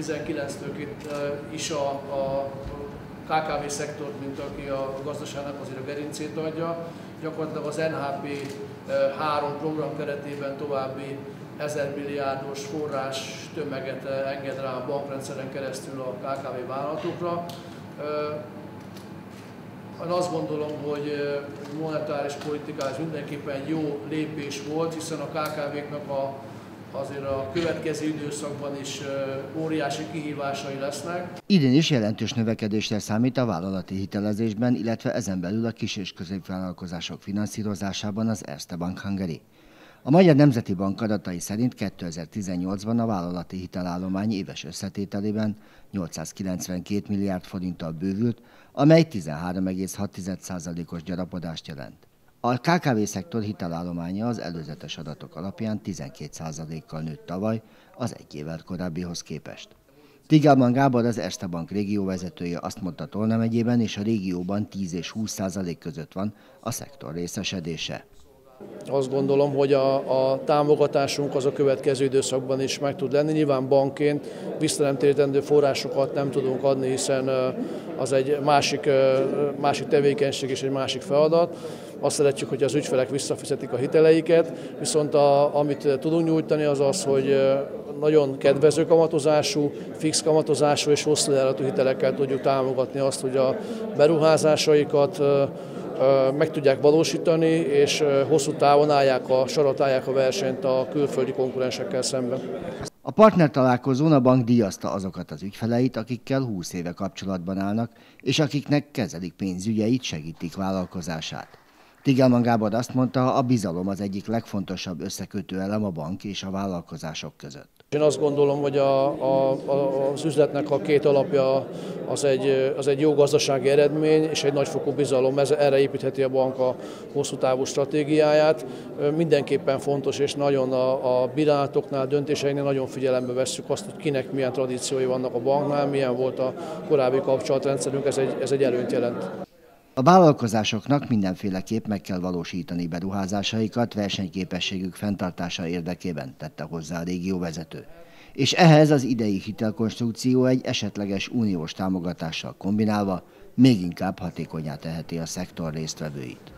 19-től itt is a, a KKV szektort, mint aki a gazdaságnak azért a gerincét adja. Gyakorlatilag az NHP három program keretében további 1000 milliárdos forrás tömeget enged rá a bankrendszeren keresztül a KKV vállalatokra. Én azt gondolom, hogy monetáris politikás mindenképpen jó lépés volt, hiszen a KKV-knak a azért a következő időszakban is óriási kihívásai lesznek. Idén is jelentős növekedésre számít a vállalati hitelezésben, illetve ezen belül a kis- és középvállalkozások finanszírozásában az Erste Bank Hungary. A Magyar Nemzeti Bank adatai szerint 2018-ban a vállalati hitelállomány éves összetételében 892 milliárd forinttal bővült, amely 13,6%-os gyarapodást jelent. A KKV-szektor hitelállománya az előzetes adatok alapján 12%-kal nőtt tavaly az egy évvel korábbihoz képest. Tigelman Gábor az Erste Bank régióvezetője azt mondta Tolna megyében és a régióban 10 és 20 százalék között van a szektor részesedése. Azt gondolom, hogy a, a támogatásunk az a következő időszakban is meg tud lenni. Nyilván bankként visszanemtérítendő forrásokat nem tudunk adni, hiszen az egy másik, másik tevékenység és egy másik feladat. Azt szeretjük, hogy az ügyfelek visszafizetik a hiteleiket, viszont a, amit tudunk nyújtani az az, hogy nagyon kedvező kamatozású, fix kamatozású és hosszú hitelekkel tudjuk támogatni azt, hogy a beruházásaikat meg tudják valósítani, és hosszú távon állják a sarat, a versenyt a külföldi konkurensekkel szemben. A partner találkozón a bank díjazta azokat az ügyfeleit, akikkel 20 éve kapcsolatban állnak, és akiknek kezelik pénzügyeit, segítik vállalkozását. Tigelman Gábor azt mondta, a bizalom az egyik legfontosabb összekötő elem a bank és a vállalkozások között. Én azt gondolom, hogy a, a, az üzletnek a két alapja az egy, az egy jó gazdasági eredmény és egy nagyfokú bizalom. Ez, erre építheti a bank a hosszú távú stratégiáját. Mindenképpen fontos, és nagyon a, a bírálatoknál, döntéseinknél nagyon figyelembe vesszük azt, hogy kinek milyen tradíciói vannak a banknál, milyen volt a korábbi kapcsolatrendszerünk, ez egy, ez egy előnyt jelent. A vállalkozásoknak mindenféleképp meg kell valósítani beruházásaikat versenyképességük fenntartása érdekében, tette hozzá a régió vezető. És ehhez az idei hitelkonstrukció egy esetleges uniós támogatással kombinálva még inkább hatékonyá teheti a szektor résztvevőit.